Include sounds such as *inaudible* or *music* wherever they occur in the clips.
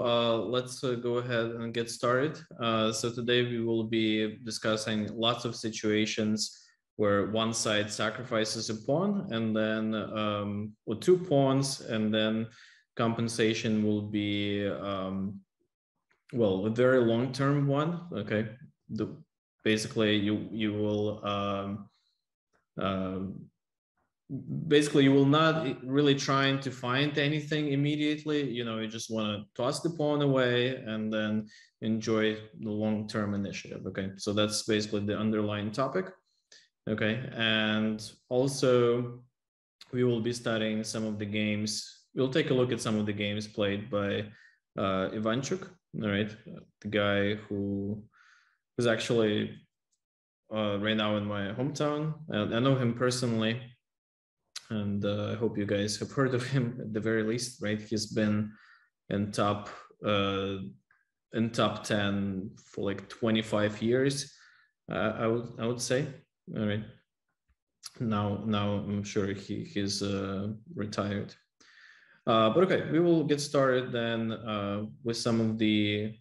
uh, let's uh, go ahead and get started. Uh, so today we will be discussing lots of situations where one side sacrifices a pawn and then um, with two pawns and then compensation will be um, well a very long-term one okay the, basically you you will um, uh, basically you will not really trying to find anything immediately. You know you just want to toss the pawn away and then enjoy the long-term initiative okay? So that's basically the underlying topic okay? And also we will be studying some of the games. We'll take a look at some of the games played by uh, Ivanchuk, all right, the guy who is actually uh, right now in my hometown. I know him personally, and uh, I hope you guys have heard of him at the very least, right? He's been in top uh, in top ten for like 25 years, uh, I would I would say. All right. Now now I'm sure he he's uh, retired. Uh, but okay, we will get started then uh, with some of the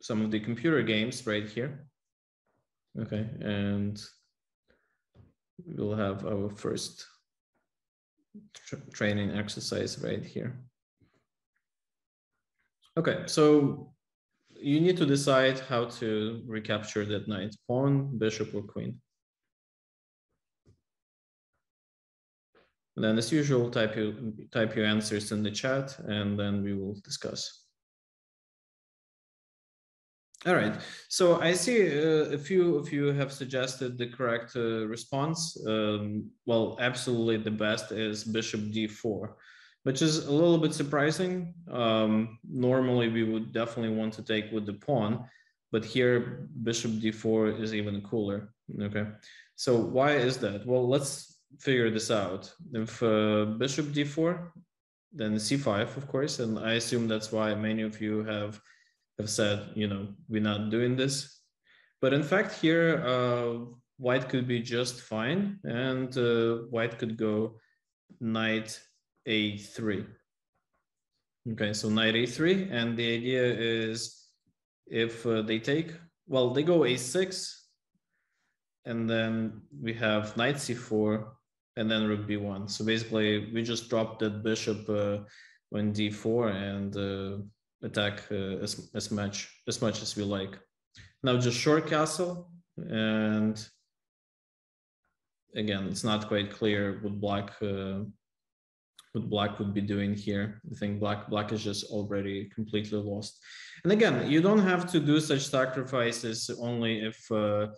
some of the computer games right here. Okay, and we'll have our first training exercise right here. Okay, so you need to decide how to recapture that knight, pawn, bishop, or queen. And then as usual, type your, type your answers in the chat and then we will discuss. All right, so I see uh, a few of you have suggested the correct uh, response. Um, well, absolutely the best is bishop d4, which is a little bit surprising. Um, normally we would definitely want to take with the pawn, but here bishop d4 is even cooler, okay? So why is that? Well, let's figure this out. If uh, bishop d4, then c5, of course, and I assume that's why many of you have have said, you know, we're not doing this. But in fact, here uh, white could be just fine, and uh, white could go knight a3. Okay, so knight a3, and the idea is if uh, they take, well, they go a6, and then we have knight c4 and then rook b1. So basically, we just drop that bishop uh, on d4 and uh, attack uh, as, as much as much as we like. Now just short castle, and again, it's not quite clear what black uh, what black would be doing here. I think black black is just already completely lost. And again, you don't have to do such sacrifices only if uh,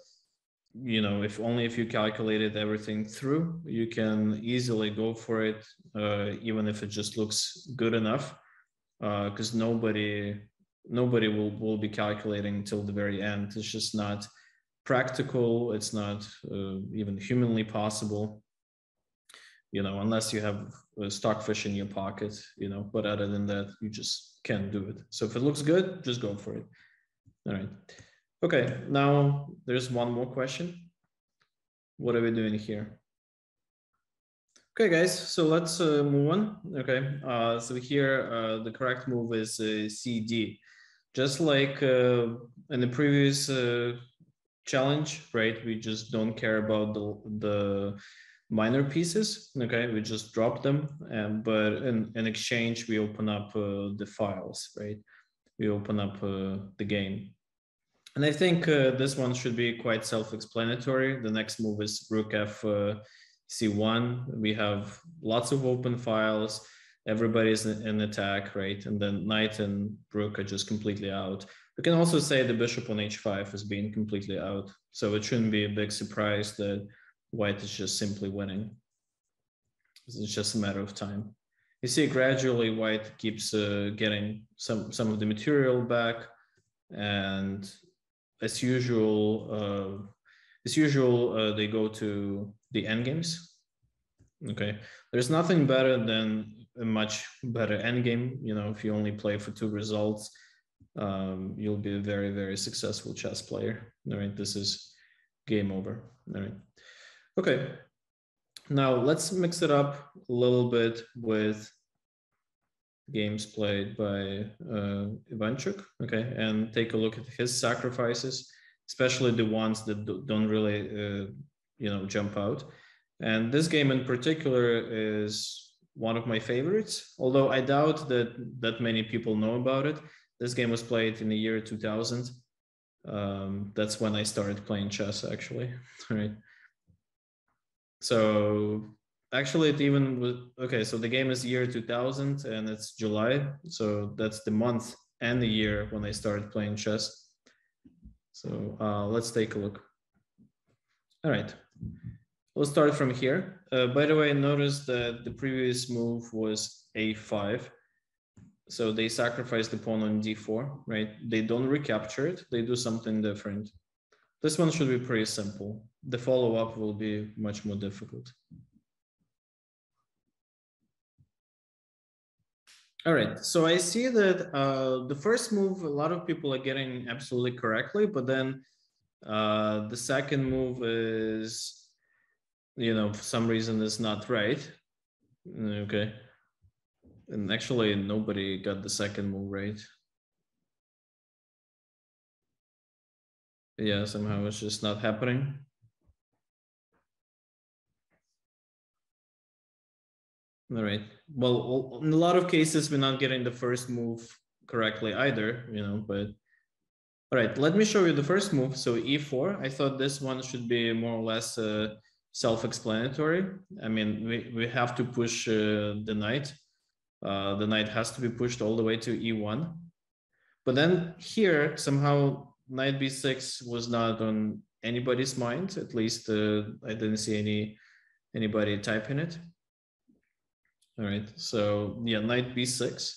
you know if only if you calculated everything through you can easily go for it uh, even if it just looks good enough because uh, nobody nobody will, will be calculating till the very end. It's just not practical. It's not uh, even humanly possible you know unless you have a stockfish in your pocket you know but other than that you just can't do it. So if it looks good just go for it. All right. Okay, now there's one more question. What are we doing here? Okay, guys, so let's uh, move on. Okay, uh, so here uh, the correct move is uh, CD. Just like uh, in the previous uh, challenge, right? We just don't care about the, the minor pieces. Okay, we just drop them, and but in, in exchange we open up the files, right? We open up the game. And I think this one should be quite self-explanatory. The next move is rook f c1. We have lots of open files. Everybody's in attack, right? And then knight and rook are just completely out. We can also say the bishop on h5 is being completely out. So it shouldn't be a big surprise that white is just simply winning. It's just a matter of time. You see, gradually white keeps uh, getting some, some of the material back and as usual, uh, as usual, uh, they go to the end games. Okay, there's nothing better than a much better end game. You know, if you only play for two results, um, you'll be a very, very successful chess player. All right, this is game over. All right. Okay, now let's mix it up a little bit with games played by uh, Ivanchuk, okay, and take a look at his sacrifices, especially the ones that don't really, uh, you know, jump out. And this game in particular is one of my favorites, although I doubt that that many people know about it. This game was played in the year 2000. Um, that's when I started playing chess, actually, *laughs* right? So actually it even was okay so the game is year 2000 and it's july so that's the month and the year when i started playing chess so uh, let's take a look. All right. We'll start from here. Uh, by the way notice that the previous move was a5 so they sacrifice the pawn on d4 right? They don't recapture it. They do something different. This one should be pretty simple. The follow-up will be much more difficult All right, so I see that uh, the first move, a lot of people are getting absolutely correctly, but then uh, the second move is, you know, for some reason is not right. Okay. And actually nobody got the second move right. Yeah, somehow it's just not happening. All right. Well, in a lot of cases, we're not getting the first move correctly either, you know, but all right, let me show you the first move. So e4, I thought this one should be more or less uh, self-explanatory. I mean, we, we have to push uh, the knight. Uh, the knight has to be pushed all the way to e1. But then here, somehow knight b6 was not on anybody's mind. At least uh, I didn't see any anybody typing it. All right, so yeah, knight b6.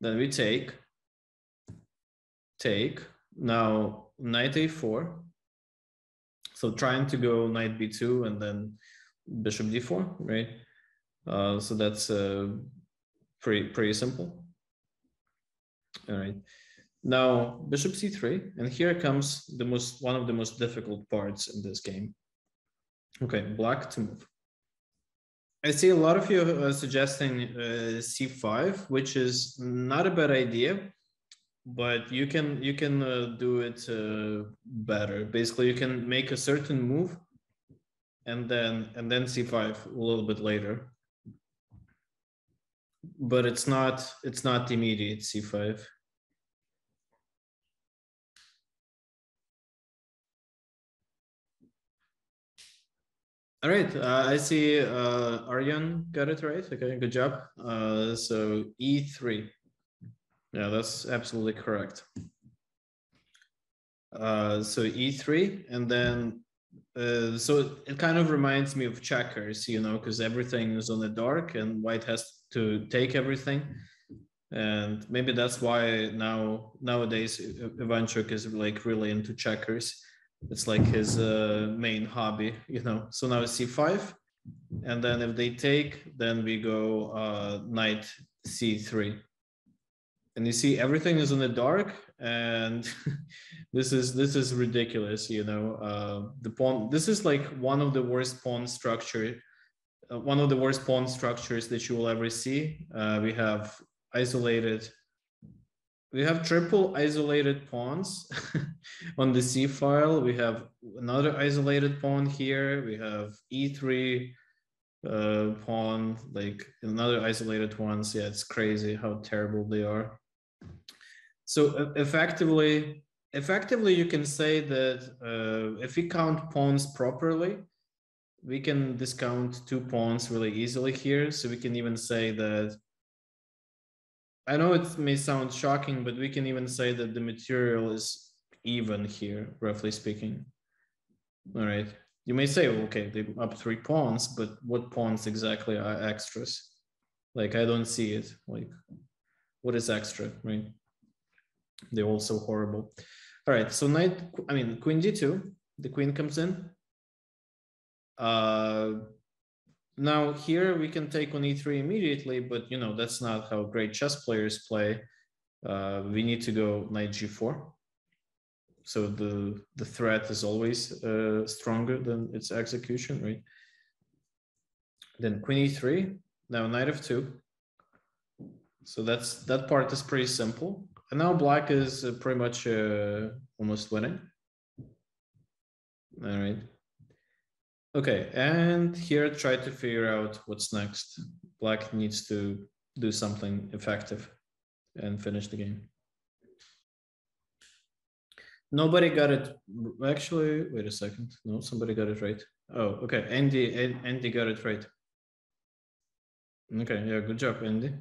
Then we take, take. Now knight a4. So trying to go knight b2 and then bishop d4, right? Uh, so that's uh, pretty pretty simple. All right. Now bishop c3, and here comes the most one of the most difficult parts in this game. Okay, black to move. I see a lot of you uh, suggesting uh, C5, which is not a bad idea, but you can you can uh, do it uh, better. Basically, you can make a certain move, and then and then C5 a little bit later. But it's not it's not immediate C5. All right, uh, I see uh, Aryan got it right. Okay, good job. Uh, so E3. Yeah, that's absolutely correct. Uh, so E3, and then, uh, so it kind of reminds me of checkers, you know, because everything is on the dark and white has to take everything. And maybe that's why now nowadays Ivanchuk is like really into checkers it's like his uh, main hobby, you know. So now it's c5, and then if they take, then we go uh, knight c3. And you see everything is in the dark, and *laughs* this is this is ridiculous, you know. Uh, the pawn. This is like one of the worst pawn structure, uh, one of the worst pawn structures that you will ever see. Uh, we have isolated we have triple isolated pawns *laughs* on the C file. We have another isolated pawn here. We have E3 uh, pawn, like another isolated ones. Yeah, it's crazy how terrible they are. So effectively, effectively, you can say that uh, if we count pawns properly, we can discount two pawns really easily here. So we can even say that I know it may sound shocking, but we can even say that the material is even here, roughly speaking. All right. You may say, okay, they up three pawns, but what pawns exactly are extras? Like, I don't see it. Like, what is extra, right? They're also horrible. All right, so knight, I mean, queen d2, the queen comes in. Uh, now here we can take on e3 immediately, but you know that's not how great chess players play. Uh, we need to go knight g4. So the the threat is always uh, stronger than its execution, right? Then queen e3. Now knight f2. So that's that part is pretty simple. And now black is uh, pretty much uh, almost winning. All right. Okay, and here try to figure out what's next. Black needs to do something effective and finish the game. Nobody got it. Actually, wait a second. No, somebody got it right. Oh, okay. Andy, Andy got it right. Okay, yeah, good job, Andy.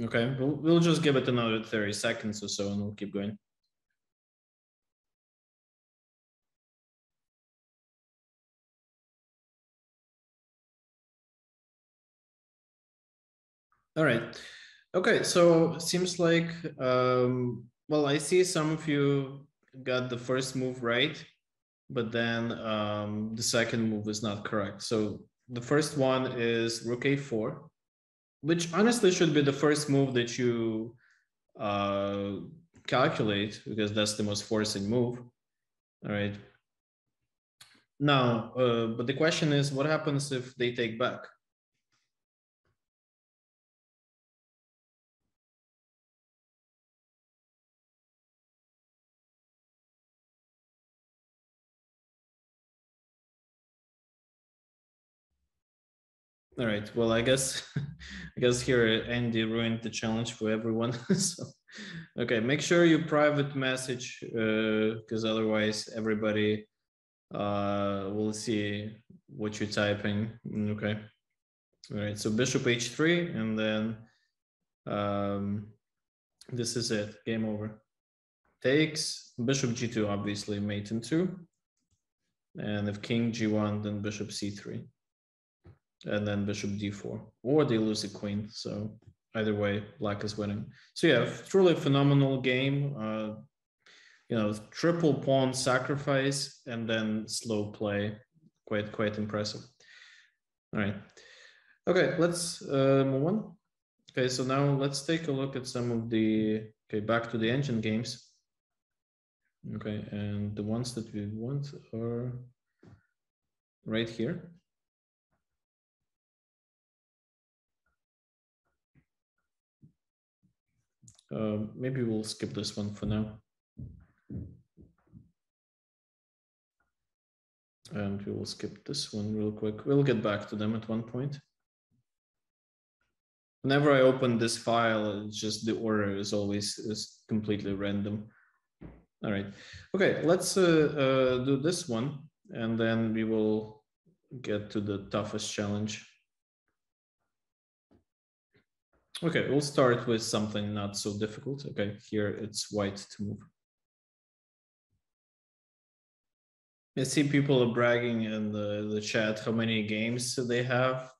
Okay, we'll, we'll just give it another 30 seconds or so and we'll keep going. All right. Okay, so seems like, um, well, I see some of you got the first move right, but then um, the second move is not correct. So the first one is rook a4, which honestly should be the first move that you uh, calculate because that's the most forcing move. All right. Now, uh, but the question is, what happens if they take back? All right. Well, I guess *laughs* I guess here Andy ruined the challenge for everyone. *laughs* so, okay, make sure you private message because uh, otherwise everybody uh, will see what you're typing. Okay. All right. So bishop h3, and then um, this is it. Game over. Takes bishop g2, obviously mate in two, and if king g1, then bishop c3 and then bishop d4, or they lose a queen. So either way, black is winning. So yeah, truly phenomenal game. Uh, you know, triple pawn sacrifice and then slow play. Quite quite impressive. All right. Okay, let's uh, move on. Okay, so now let's take a look at some of the okay back to the engine games. Okay, and the ones that we want are right here. Uh, maybe we'll skip this one for now. And we will skip this one real quick. We'll get back to them at one point. Whenever I open this file, it's just the order is always is completely random. All right. Okay, let's uh, uh, do this one, and then we will get to the toughest challenge. Okay, we'll start with something not so difficult. Okay, here it's white to move. I see people are bragging in the, the chat how many games they have.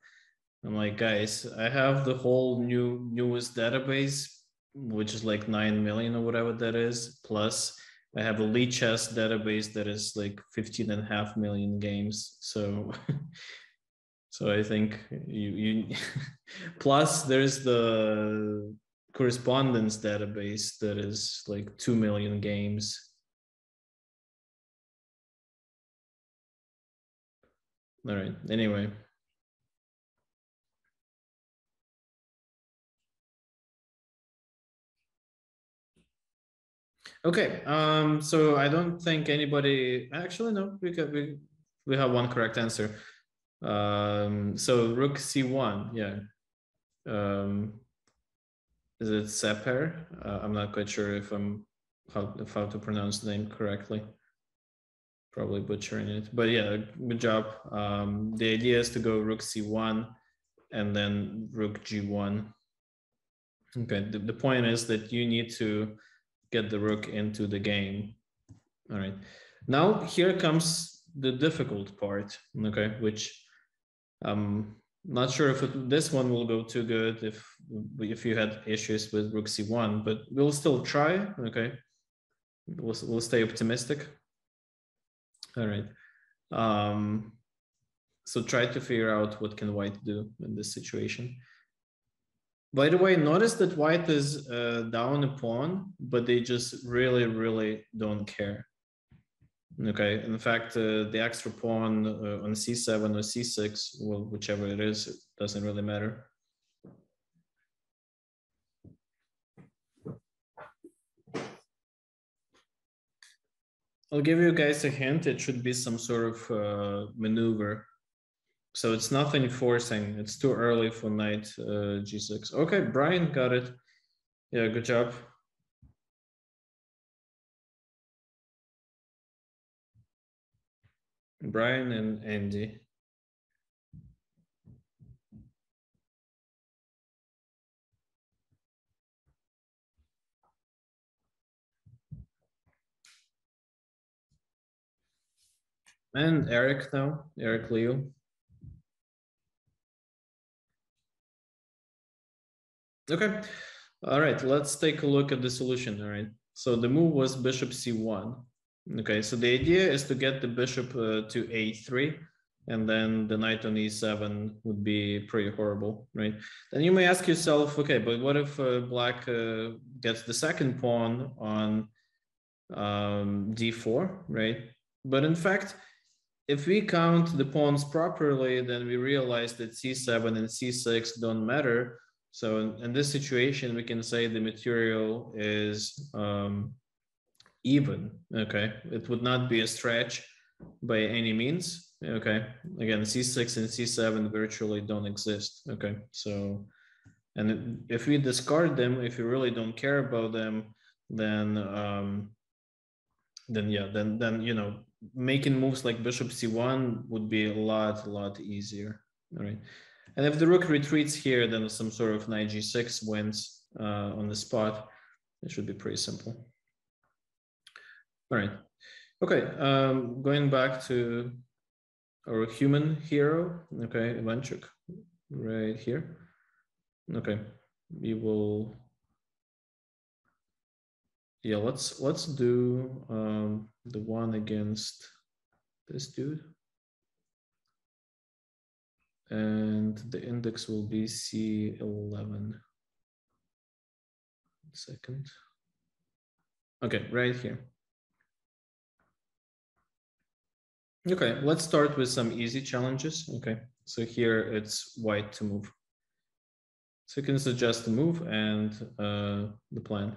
I'm like, guys, I have the whole new newest database, which is like 9 million or whatever that is. Plus, I have a Lichess database that is like 15 and a half million games. So *laughs* So I think you, you *laughs* plus there's the correspondence database that is like 2 million games. All right, anyway. Okay, um, so I don't think anybody, actually, no, we, we, we have one correct answer. Um, so rook c1, yeah. Um, is it Seper? Uh, I'm not quite sure if I'm how, if how to pronounce the name correctly. Probably butchering it, but yeah, good job. Um, the idea is to go rook c1 and then rook g1. Okay, the, the point is that you need to get the rook into the game. All right, now here comes the difficult part, okay, which I'm not sure if it, this one will go too good if if you had issues with rook c1, but we'll still try. Okay, we'll we'll stay optimistic. All right. Um, so try to figure out what can white do in this situation. By the way, notice that white is uh, down a pawn, but they just really, really don't care. Okay, in fact, uh, the extra pawn uh, on c7 or c6, well, whichever it is, it doesn't really matter. I'll give you guys a hint. It should be some sort of uh, maneuver. So it's nothing forcing. It's too early for knight uh, g6. Okay, Brian got it. Yeah, good job. Brian and Andy. And Eric now, Eric Leo. Okay, all right, let's take a look at the solution, all right? So the move was bishop c1. Okay, so the idea is to get the bishop uh, to a3, and then the knight on e7 would be pretty horrible, right? Then you may ask yourself, okay, but what if uh, black uh, gets the second pawn on um, d4, right? But in fact, if we count the pawns properly, then we realize that c7 and c6 don't matter. So in, in this situation, we can say the material is um, even, okay? It would not be a stretch by any means, okay? Again, c6 and c7 virtually don't exist, okay? So, and if we discard them, if we really don't care about them, then, um, then yeah, then, then, you know, making moves like bishop c1 would be a lot, a lot easier. All right. And if the rook retreats here, then some sort of knight g6 wins uh, on the spot. It should be pretty simple. All right. Okay. Um, going back to our human hero. Okay, Ivanchuk, right here. Okay. We will yeah, let's let's do um, the one against this dude. And the index will be C11. Second. Okay, right here. Okay, let's start with some easy challenges. Okay, so here it's white to move. So you can suggest the move and uh, the plan.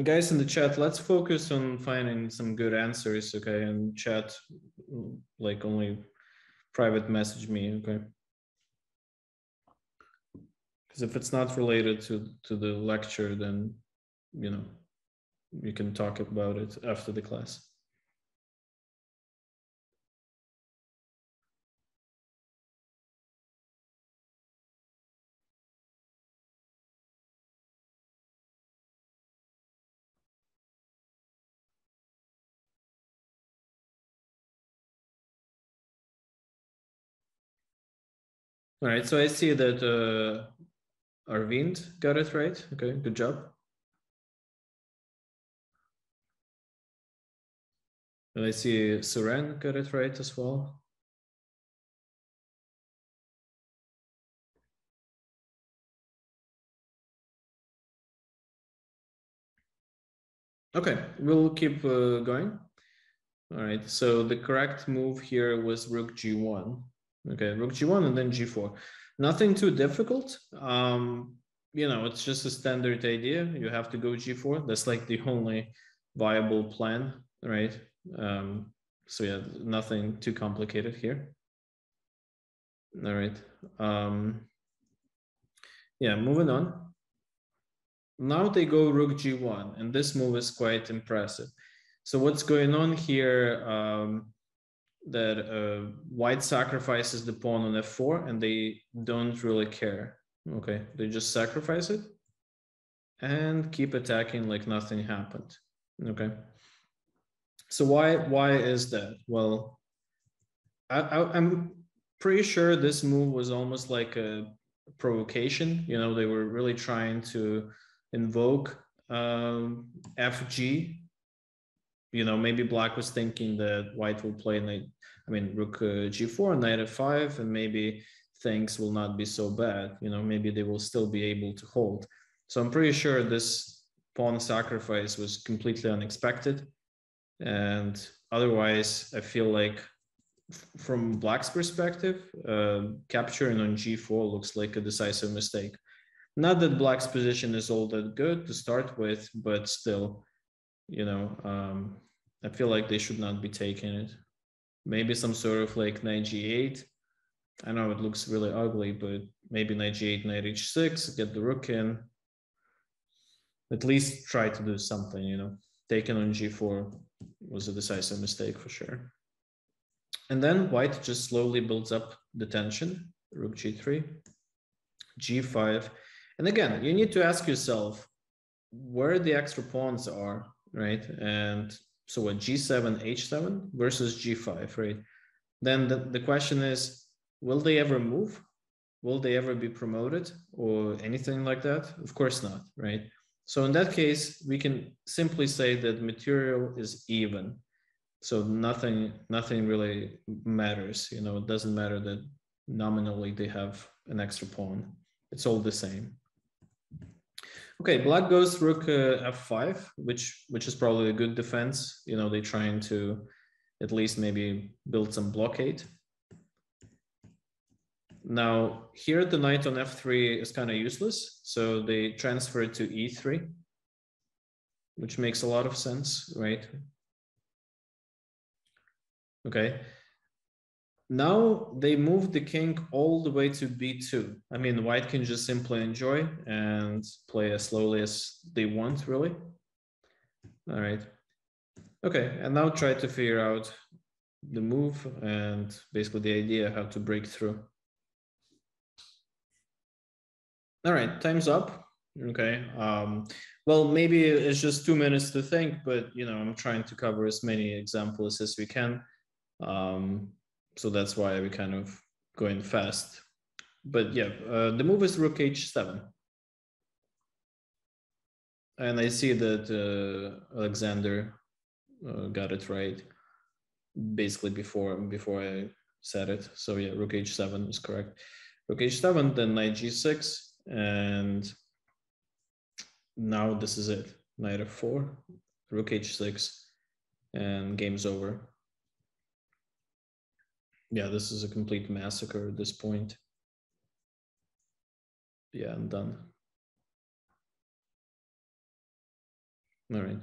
Guys in the chat, let's focus on finding some good answers, okay? And chat, like only private message me, okay? Because if it's not related to to the lecture, then you know you can talk about it after the class. All right, so I see that uh, Arvind got it right. Okay, good job. And I see Suren got it right as well. Okay, we'll keep uh, going. All right, so the correct move here was rook g1. Okay, rook g1 and then g4. Nothing too difficult. Um, you know, it's just a standard idea. You have to go g4. That's like the only viable plan, right? Um, so yeah, nothing too complicated here. All right. Um, yeah, moving on. Now they go rook g1, and this move is quite impressive. So what's going on here? Um, that uh, white sacrifices the pawn on f4 and they don't really care. Okay, they just sacrifice it and keep attacking like nothing happened. Okay, so why why is that? Well, I, I, I'm pretty sure this move was almost like a provocation. You know, they were really trying to invoke um, FG. You know, maybe Black was thinking that White will play knight. I mean, Rook uh, G4, Knight F5, and maybe things will not be so bad. You know, maybe they will still be able to hold. So I'm pretty sure this pawn sacrifice was completely unexpected. And otherwise, I feel like from Black's perspective, uh, capturing on G4 looks like a decisive mistake. Not that Black's position is all that good to start with, but still, you know, um, I feel like they should not be taking it. Maybe some sort of like knight G8. I know it looks really ugly, but maybe knight G8, knight H6, get the rook in. At least try to do something, you know. Taking on G4 was a decisive mistake for sure. And then white just slowly builds up the tension, rook g3, g5. And again, you need to ask yourself where the extra pawns are, right? And so what, g7, h7 versus g5, right? Then the, the question is, will they ever move? Will they ever be promoted or anything like that? Of course not, right? So in that case, we can simply say that material is even so nothing nothing really matters you know it doesn't matter that nominally they have an extra pawn it's all the same okay black goes rook uh, f5 which which is probably a good defense. You know they're trying to at least maybe build some blockade. Now here the knight on f3 is kind of useless so they transfer it to e3 which makes a lot of sense right? Okay. Now they move the king all the way to b2. I mean, white can just simply enjoy and play as slowly as they want, really. All right. Okay, and now try to figure out the move and basically the idea how to break through. All right, time's up. Okay. Um, well, maybe it's just two minutes to think, but you know, I'm trying to cover as many examples as we can. Um, so that's why we kind of going fast. But yeah, uh, the move is rook h7. And I see that uh, Alexander uh, got it right basically before before I said it. So yeah, rook h7 is correct. Rook h7, then knight g6, and now this is it. Knight f4, rook h6, and game's over yeah, this is a complete massacre at this point. Yeah, I'm done. All right.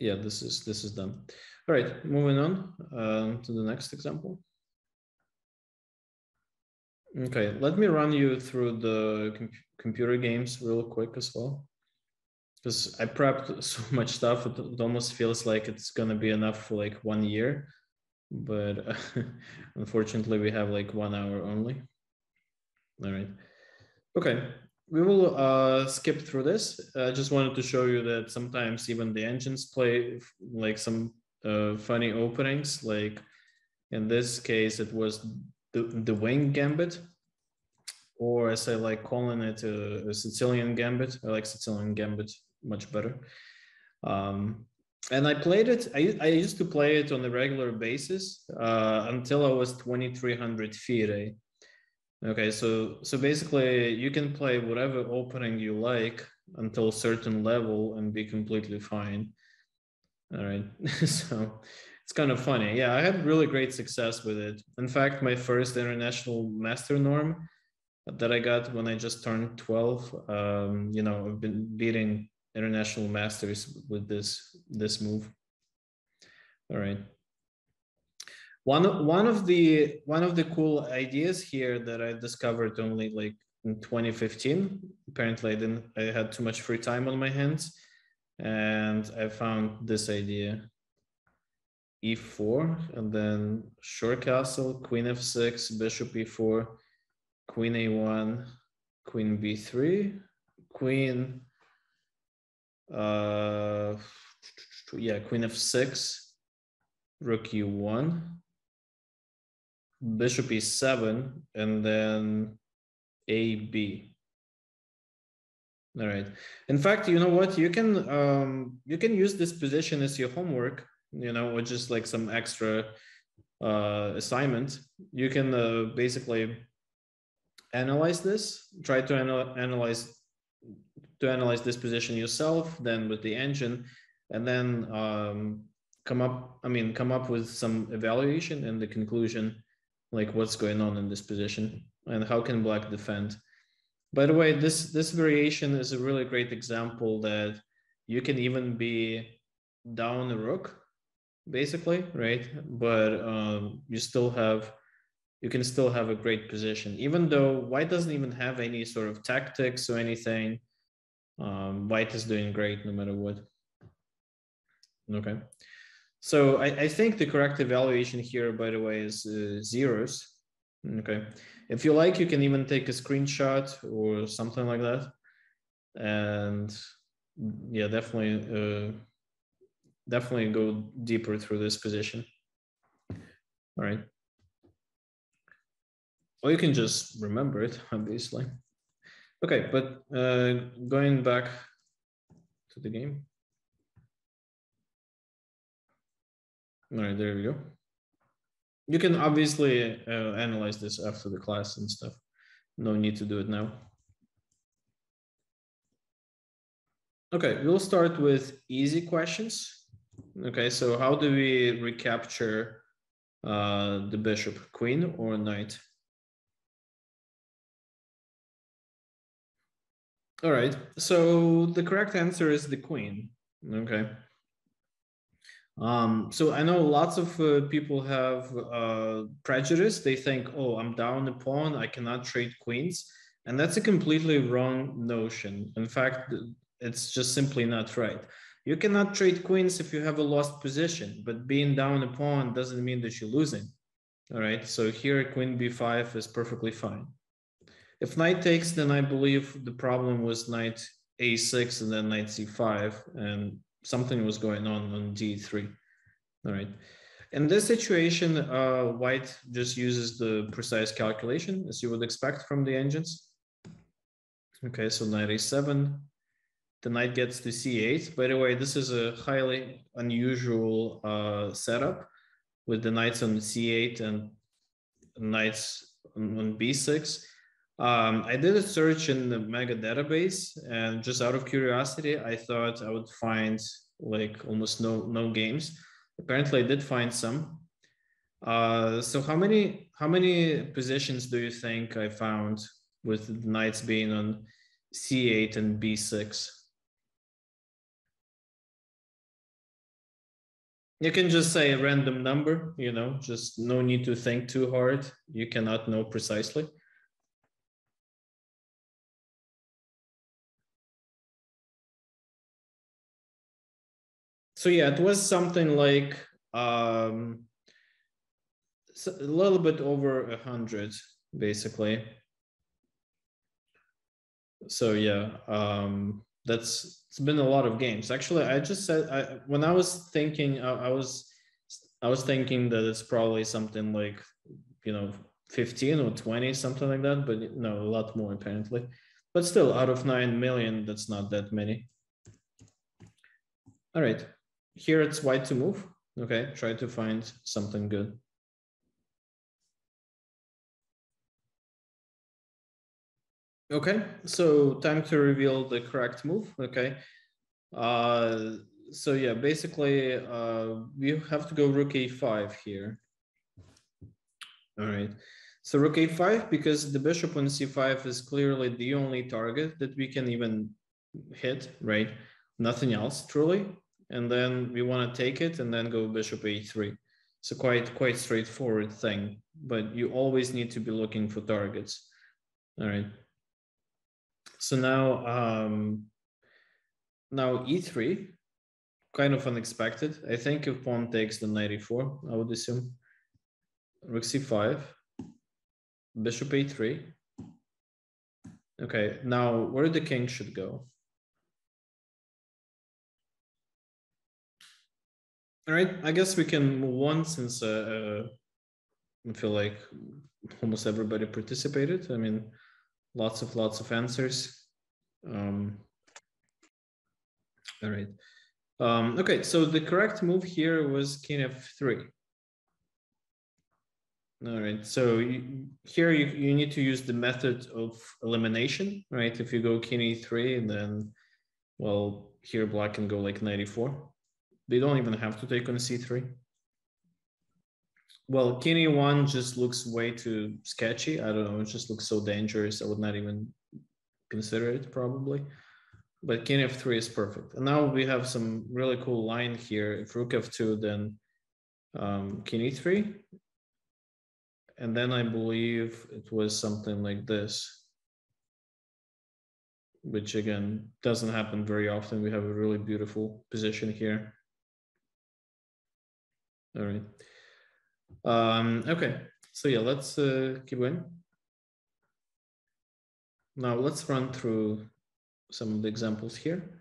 Yeah, this is this is done. All right, moving on uh, to the next example. Okay, let me run you through the com computer games real quick as well. Because I prepped *laughs* so much stuff, it, it almost feels like it's gonna be enough for like one year but uh, *laughs* unfortunately we have like one hour only. All right. Okay, we will uh, skip through this. I just wanted to show you that sometimes even the engines play like some uh, funny openings. Like in this case, it was the, the wing gambit, or as I like calling it, a, a Sicilian gambit. I like Sicilian gambit much better. Um, and I played it. I, I used to play it on a regular basis uh, until I was 2300 FIDE. Okay, so so basically you can play whatever opening you like until a certain level and be completely fine. All right, *laughs* so it's kind of funny. Yeah, I had really great success with it. In fact, my first international master norm that I got when I just turned 12, um, you know, I've been beating international masters with this this move. All right. One one of the one of the cool ideas here that I discovered only like in 2015. Apparently, I didn't. I had too much free time on my hands, and I found this idea. E4 and then short castle, queen f6, bishop e4, queen a1, queen b3, queen uh, yeah, queen f6, rook e1, bishop e7, and then a b. All right. In fact, you know what? You can um, you can use this position as your homework, you know, or just like some extra uh, assignment. You can uh, basically analyze this, try to anal analyze to analyze this position yourself, then with the engine, and then um, come up. I mean, come up with some evaluation and the conclusion, like what's going on in this position and how can black defend. By the way, this this variation is a really great example that you can even be down a rook, basically, right? But um, you still have you can still have a great position, even though white doesn't even have any sort of tactics or anything. Um, white is doing great no matter what. Okay. So I, I think the correct evaluation here, by the way, is uh, zeros. Okay. If you like, you can even take a screenshot or something like that. And yeah, definitely, uh, definitely go deeper through this position. All right. Or you can just remember it, *laughs* obviously. Okay, but uh, going back to the game. All right, there we go. You can obviously uh, analyze this after the class and stuff. No need to do it now. Okay, we'll start with easy questions. Okay, so how do we recapture uh, the bishop, queen or knight? All right, so the correct answer is the queen. Okay. Um, so I know lots of uh, people have uh, prejudice. They think, oh, I'm down a pawn. I cannot trade queens. And that's a completely wrong notion. In fact, it's just simply not right. You cannot trade queens if you have a lost position, but being down a pawn doesn't mean that you're losing. All right, so here queen b5 is perfectly fine. If knight takes, then I believe the problem was knight a6 and then knight c5, and something was going on on d3. All right. In this situation, uh, white just uses the precise calculation as you would expect from the engines. Okay, so knight a7, the knight gets to c8. By the way, this is a highly unusual uh, setup with the knights on c8 and knights on, on b6. Um, I did a search in the mega database and just out of curiosity, I thought I would find like almost no, no games. Apparently I did find some. Uh, so how many, how many positions do you think I found with the knights being on C8 and B6? You can just say a random number, you know, just no need to think too hard. You cannot know precisely. So yeah, it was something like um, a little bit over a hundred, basically. So yeah, um, that's it's been a lot of games. Actually, I just said I, when I was thinking, I, I was I was thinking that it's probably something like you know 15 or 20, something like that. But no, a lot more apparently. But still, out of nine million, that's not that many. All right here it's white to move. Okay, try to find something good. Okay, so time to reveal the correct move. Okay, uh, so yeah, basically uh, we have to go rook a5 here. All right, so rook a5 because the bishop on c5 is clearly the only target that we can even hit, right? Nothing else, truly and then we want to take it and then go bishop a3. It's a quite quite straightforward thing, but you always need to be looking for targets. All right. So now um, now e3, kind of unexpected. I think if pawn takes the knight e4, I would assume. Rook c5, bishop a3. Okay, now where the king should go? All right, I guess we can move on since uh, uh, I feel like almost everybody participated. I mean, lots of lots of answers. Um, all right. Um, okay, so the correct move here was king f3. All right, so you, here you, you need to use the method of elimination, right? If you go king e3, then, well, here black can go like 94. They don't even have to take on c3. Well, king e1 just looks way too sketchy. I don't know, it just looks so dangerous. I would not even consider it probably. But king f3 is perfect. And now we have some really cool line here. If rook f2, then um, king e3, and then I believe it was something like this, which again, doesn't happen very often. We have a really beautiful position here. All right. Um, okay, so yeah, let's uh, keep going. Now let's run through some of the examples here.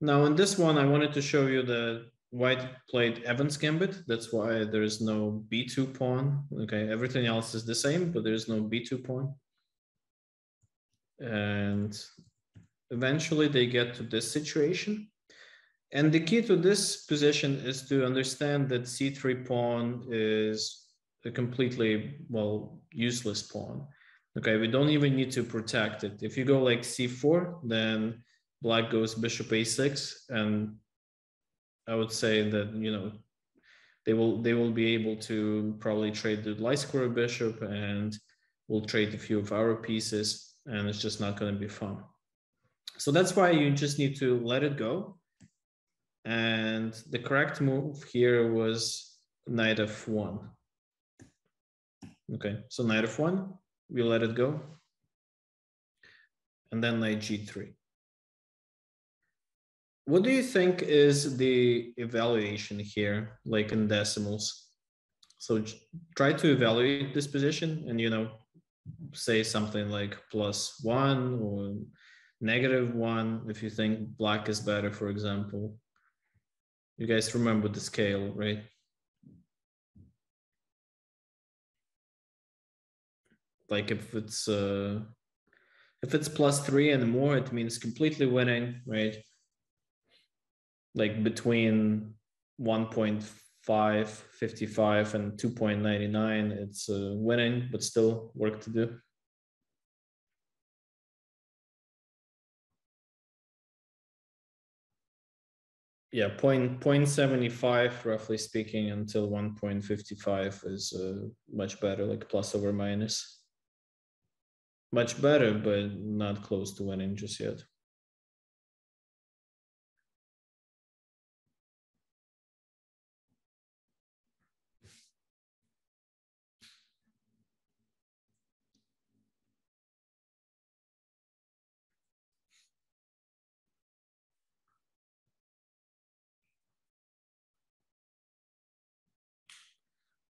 Now in this one, I wanted to show you the white played Evans Gambit. That's why there is no b2 pawn. Okay, everything else is the same, but there is no b2 pawn. And eventually they get to this situation. And the key to this position is to understand that c3 pawn is a completely, well, useless pawn. Okay, we don't even need to protect it. If you go like c4, then black goes bishop a6 and I would say that you know they will they will be able to probably trade the light square bishop and we'll trade a few of our pieces and it's just not going to be fun. So that's why you just need to let it go. And the correct move here was knight f1. Okay, so knight f1, we let it go. And then knight g3 what do you think is the evaluation here, like in decimals? So try to evaluate this position and, you know, say something like plus one or negative one if you think black is better, for example. You guys remember the scale, right? Like if it's uh, if it's plus three and more, it means completely winning, right? like between 1.555 and 2.99 it's uh, winning but still work to do yeah point point 75 roughly speaking until 1.55 is uh, much better like plus over minus. Much better but not close to winning just yet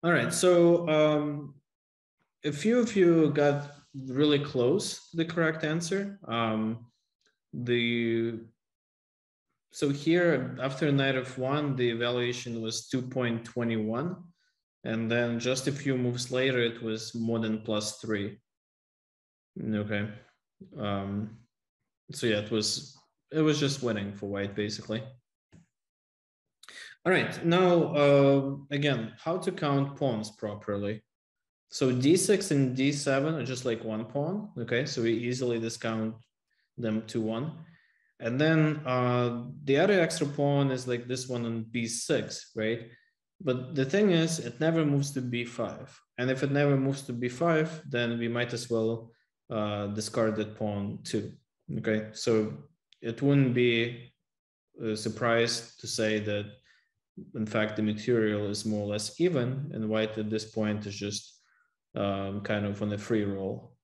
All right. So um, a few of you got really close to the correct answer. Um, the so here after knight f1, the evaluation was 2.21. And then just a few moves later, it was more than plus three. Okay. Um, so yeah, it was it was just winning for white basically. All right, now uh, again, how to count pawns properly. So d6 and d7 are just like one pawn, okay? So we easily discount them to one. And then uh, the other extra pawn is like this one on b6, right? But the thing is, it never moves to b5. And if it never moves to b5, then we might as well uh, discard that pawn too, okay? So it wouldn't be a surprise to say that in fact, the material is more or less even, and white at this point is just um, kind of on a free roll.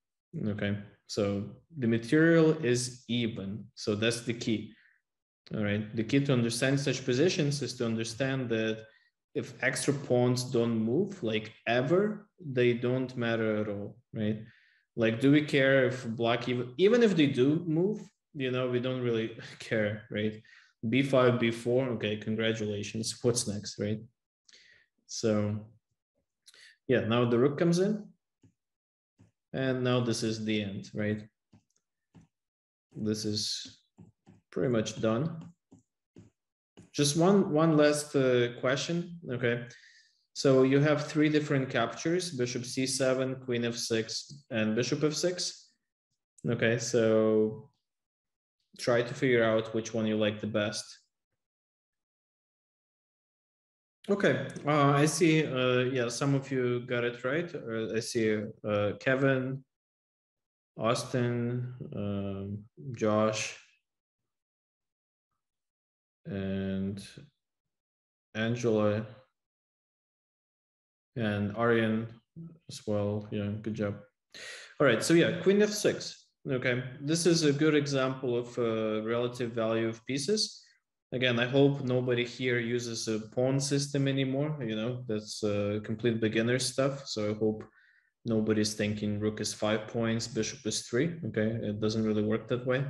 Okay, so the material is even. So that's the key. All right, the key to understand such positions is to understand that if extra pawns don't move, like ever, they don't matter at all, right? Like, do we care if black even even if they do move? You know, we don't really *laughs* care, right? B5, b4. Okay, congratulations. What's next, right? So yeah, now the rook comes in. And now this is the end, right? This is pretty much done. Just one, one last uh, question, okay? So you have three different captures, bishop c7, queen f6, and bishop f6. Okay, so try to figure out which one you like the best. Okay, uh, I see. Uh, yeah, some of you got it right. Uh, I see uh, Kevin, Austin, um, Josh, and Angela, and Aryan as well. Yeah, good job. All right, so yeah, Queen f6. Okay, this is a good example of a relative value of pieces. Again, I hope nobody here uses a pawn system anymore. You know, that's uh, complete beginner stuff. So I hope nobody's thinking rook is five points, bishop is three. Okay, it doesn't really work that way.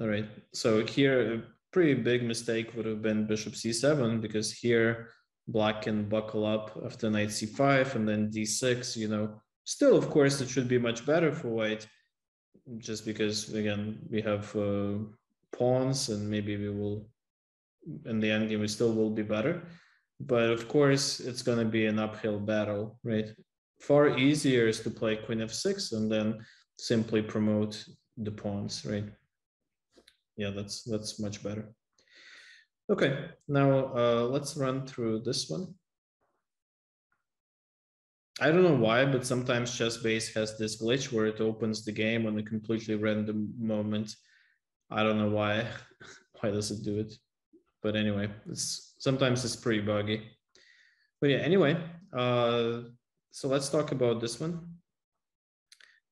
All right, so here a pretty big mistake would have been bishop c7 because here black can buckle up after knight c5 and then d6, you know. Still, of course, it should be much better for white just because again we have uh, pawns and maybe we will in the end game we still will be better. But of course it's going to be an uphill battle right? Far easier is to play queen f6 and then simply promote the pawns right? Yeah that's that's much better. Okay now uh, let's run through this one I don't know why, but sometimes Chessbase has this glitch where it opens the game on a completely random moment. I don't know why. *laughs* why does it do it? But anyway, it's sometimes it's pretty buggy. But yeah, anyway, uh, so let's talk about this one.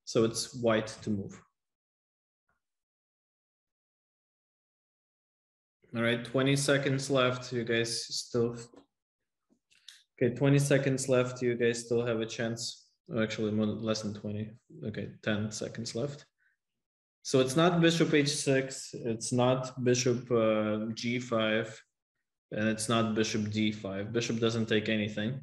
So it's white to move. All right, 20 seconds left. You guys still Okay, 20 seconds left. You guys still have a chance. Oh, actually, more, less than 20. Okay, 10 seconds left. So it's not bishop h6, it's not bishop uh, g5, and it's not bishop d5. Bishop doesn't take anything.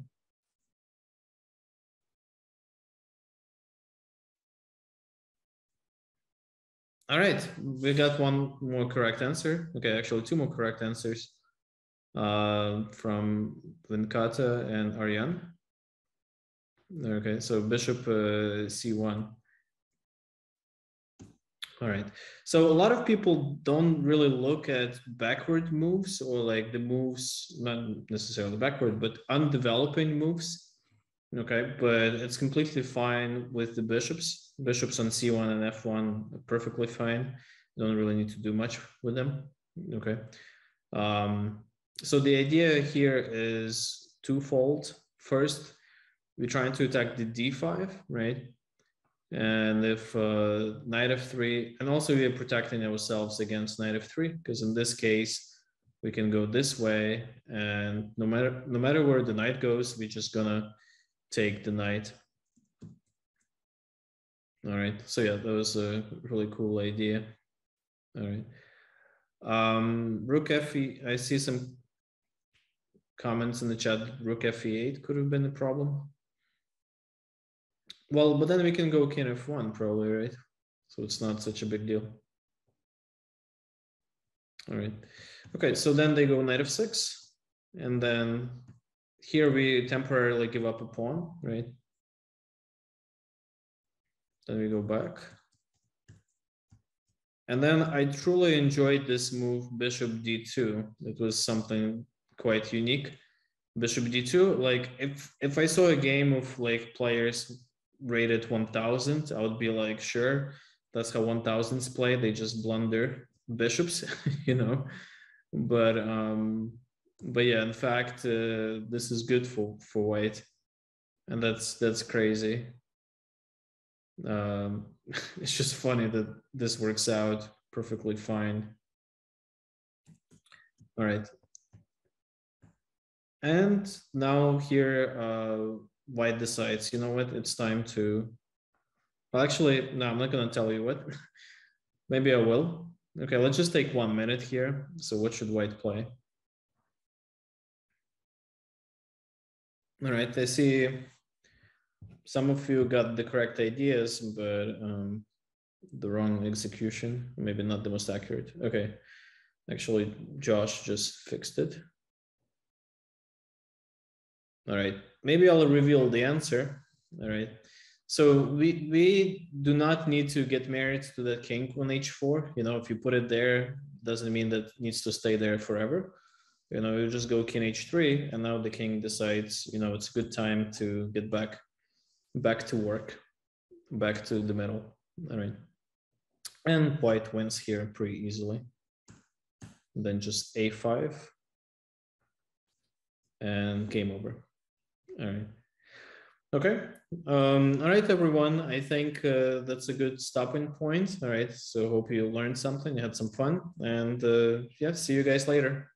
All right, we got one more correct answer. Okay, actually two more correct answers uh, from Venkata and Aryan. Okay, so bishop uh, c1. All right. So a lot of people don't really look at backward moves or like the moves, not necessarily backward, but undeveloping moves. Okay, but it's completely fine with the bishops. Bishops on c1 and f1 perfectly fine. Don't really need to do much with them. Okay. Um, so the idea here is twofold. First, we're trying to attack the d5, right? And if uh, knight f3, and also we are protecting ourselves against knight f3, because in this case, we can go this way, and no matter no matter where the knight goes, we're just gonna take the knight. All right. So yeah, that was a really cool idea. All right. Um, rook f. I see some comments in the chat, rook f8 could have been a problem. Well, but then we can go king f1 probably, right? So it's not such a big deal. All right. Okay, so then they go knight f6. And then here we temporarily give up a pawn, right? Then we go back. And then I truly enjoyed this move, bishop d2. It was something quite unique. Bishop d2, like if if I saw a game of like players rated 1000, I would be like, sure, that's how 1000s play. They just blunder bishops, *laughs* you know. But um, but yeah, in fact, uh, this is good for for white, and that's that's crazy. Um, *laughs* it's just funny that this works out perfectly fine. All right, and now here, uh, White decides, you know what, it's time to, well, actually, no, I'm not going to tell you what. *laughs* Maybe I will. Okay, let's just take one minute here. So what should white play? All right, I see some of you got the correct ideas, but um, the wrong execution, maybe not the most accurate. Okay, actually, Josh just fixed it. All right, maybe I'll reveal the answer. All right, so we we do not need to get married to that king on h4. You know, if you put it there, doesn't mean that needs to stay there forever. You know, you just go king h3, and now the king decides, you know, it's a good time to get back back to work, back to the middle. All right. And white wins here pretty easily. And then just a5 and game over. All right. Okay. Um, all right, everyone. I think uh, that's a good stopping point. All right. So hope you learned something, you had some fun, and uh, yeah, see you guys later.